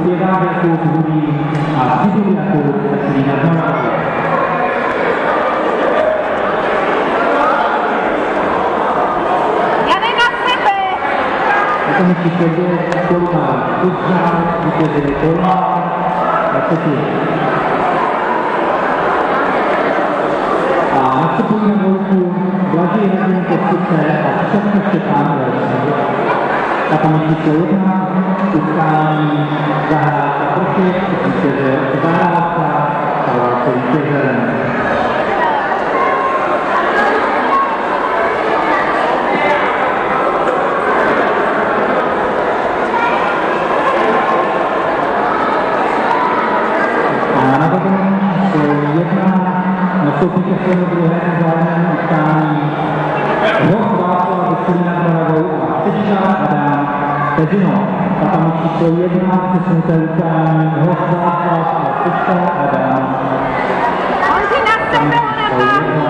zpěvá Jakub Hudý a Zibur Jakub sedí na Moravě. Potom číslo 2 Kolmár Kudřán, vítězili Kolmár na třetí. A nastupují na volku Blažej Hradin Kostice a Přesně Štěpán A tam číslo 1 utkání nastoupí ke svému druhému žádnému utkání. Host Václav Vyskřina Prahovou a Sečná Adam Pezinov. A tam číslo 11 přesunuté utkání host Václav a Sečná Adam. Hoří nastoupila na pánku!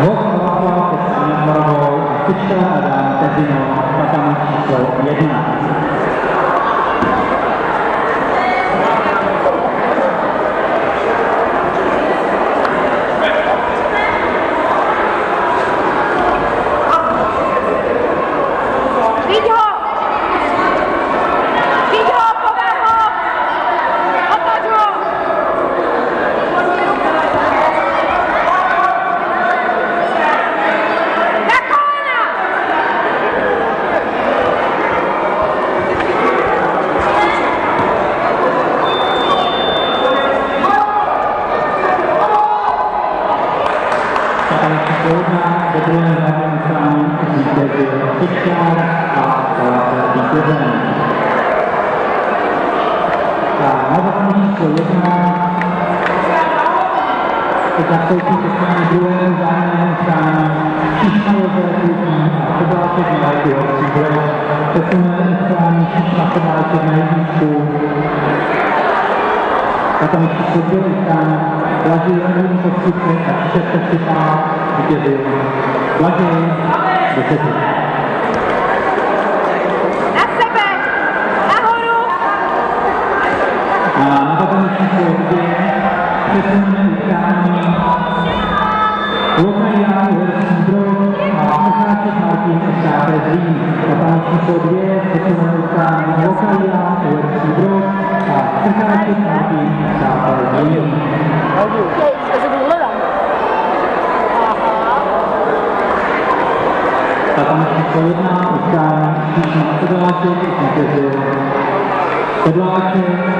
Host Václav Vyskřina Prahovou a Sečná Adam Pezinov. A tam číslo 11. Číslo jedna, ve druhém hlavním utkání vítězil Fičkár a vítězem. A na základní číslo jedna teď nastoupí ke svému druhému zájemnému utkání Čísla Josef Lutí a Sedláček Majky Horcí Brod. Přesuneme utkání Čísla Sedláček na jedničku. Potom číslo dvě utkání Blažej Radový Kostice a Štěpán vítězil do sety. Na sebe! Nahoru! A na potom číslo dvě přesuneme utkání Lokaja Uherský Brod a Pocháček Martin SK Zlín. Tam číslo dvě přesuneme utkání Lokaja Uherský Brod a Pocháček Martin SK Zlín. 101 utkání, když na sedláček, když na sedláček,